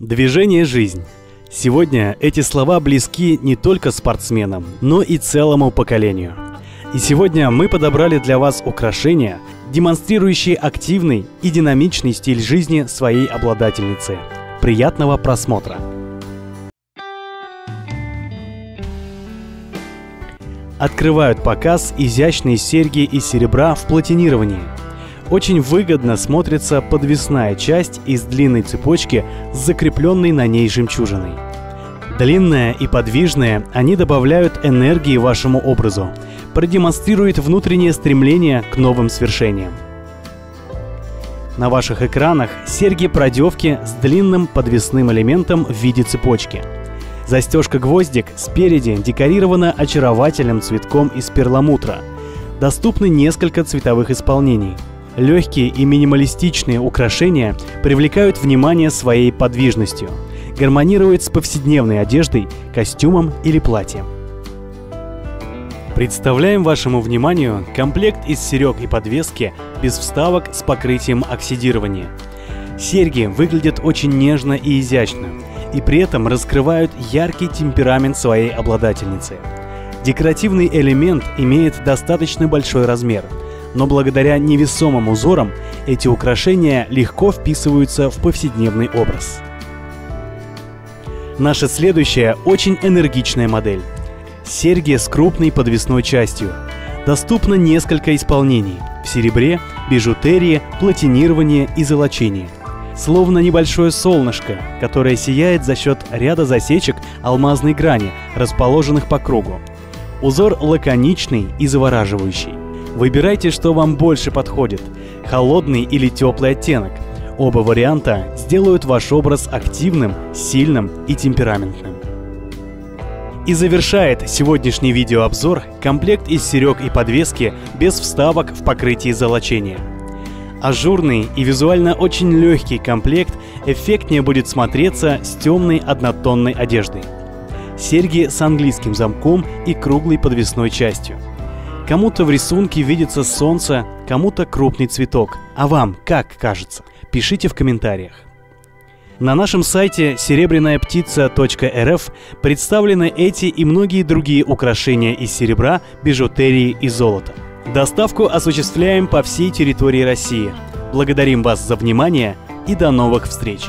Движение – жизнь. Сегодня эти слова близки не только спортсменам, но и целому поколению. И сегодня мы подобрали для вас украшения, демонстрирующие активный и динамичный стиль жизни своей обладательницы. Приятного просмотра! Открывают показ изящные серьги из серебра в платинировании – очень выгодно смотрится подвесная часть из длинной цепочки с закрепленной на ней жемчужиной. Длинная и подвижная, они добавляют энергии вашему образу, продемонстрируют внутреннее стремление к новым свершениям. На ваших экранах серьги-продевки с длинным подвесным элементом в виде цепочки. Застежка-гвоздик спереди декорирована очаровательным цветком из перламутра. Доступны несколько цветовых исполнений – Легкие и минималистичные украшения привлекают внимание своей подвижностью, гармонируют с повседневной одеждой, костюмом или платьем. Представляем вашему вниманию комплект из серег и подвески без вставок с покрытием оксидирования. Серьги выглядят очень нежно и изящно, и при этом раскрывают яркий темперамент своей обладательницы. Декоративный элемент имеет достаточно большой размер – но благодаря невесомым узорам эти украшения легко вписываются в повседневный образ. Наша следующая очень энергичная модель. Серьги с крупной подвесной частью. Доступно несколько исполнений в серебре, бижутерии, платинировании и золочении. Словно небольшое солнышко, которое сияет за счет ряда засечек алмазной грани, расположенных по кругу. Узор лаконичный и завораживающий. Выбирайте, что вам больше подходит – холодный или теплый оттенок. Оба варианта сделают ваш образ активным, сильным и темпераментным. И завершает сегодняшний видеообзор комплект из серег и подвески без вставок в покрытии золочения. Ажурный и визуально очень легкий комплект эффектнее будет смотреться с темной однотонной одеждой. Серьги с английским замком и круглой подвесной частью – Кому-то в рисунке видится солнце, кому-то крупный цветок. А вам как кажется? Пишите в комментариях. На нашем сайте серебряная-птица.рф представлены эти и многие другие украшения из серебра, бижутерии и золота. Доставку осуществляем по всей территории России. Благодарим вас за внимание и до новых встреч!